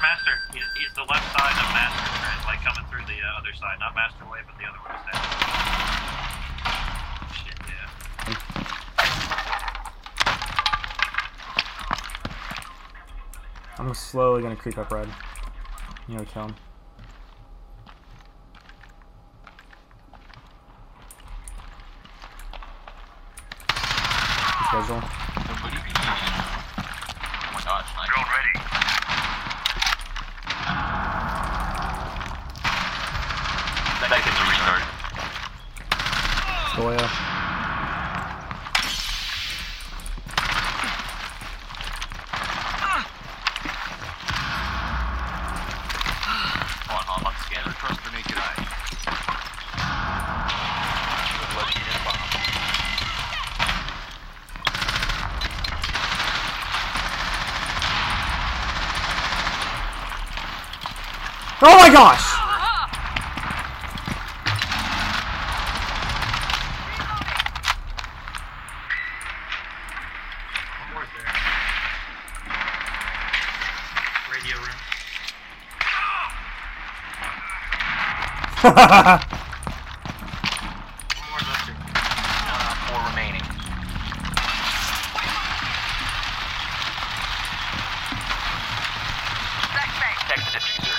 Master, master. He's, he's the left side of master, right? like coming through the uh, other side, not master way, but the other way. Side. Shit, yeah. I'm slowly gonna creep up red. You know, kill him. Schedule. What do you mean? Oh my gosh, nice. Drone ready. Have located a bomb. Oh my gosh! One more there. Radio room. One more left four remaining. Protect the defuser.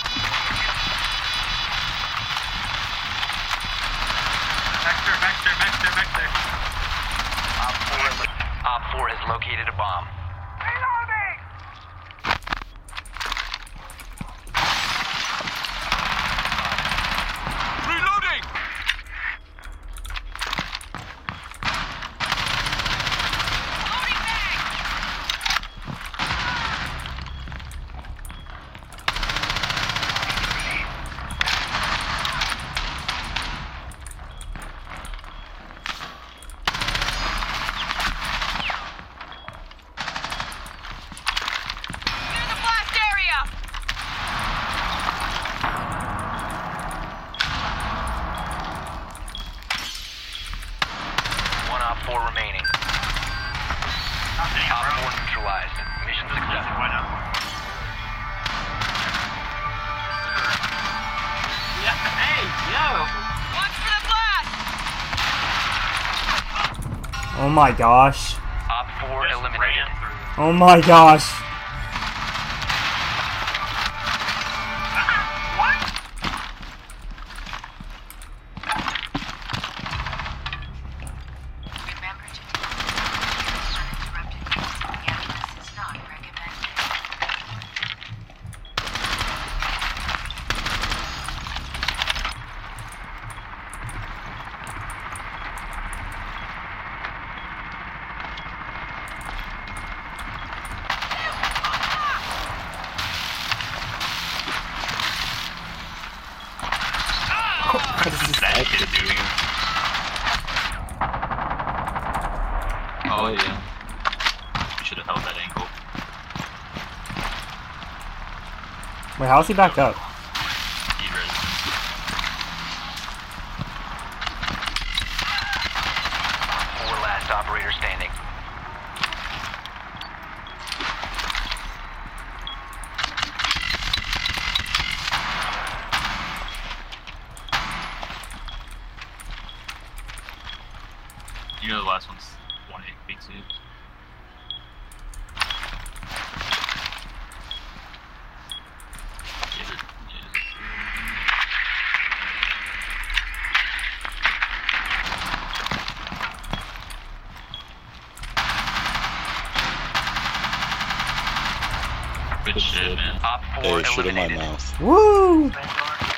Back there, back there, back there, back there. Op 4, has- Op 4 has located a bomb. Reloading! Near the blast area! One Op 4 remaining. Not getting Op around. 4 neutralized. Mission Easy, successful. Why not? Yeah, hey, yo! Watch for the blast! Oh my gosh. Op 4 eliminated. Oh my gosh. Oh yeah. You should have held that angle. Wait, how's he back up? Four last operator standing. You know the last one's one eight feet two. Is? Good shit, man. Op 4 Hey, shit in my mouth. Woo! Bang,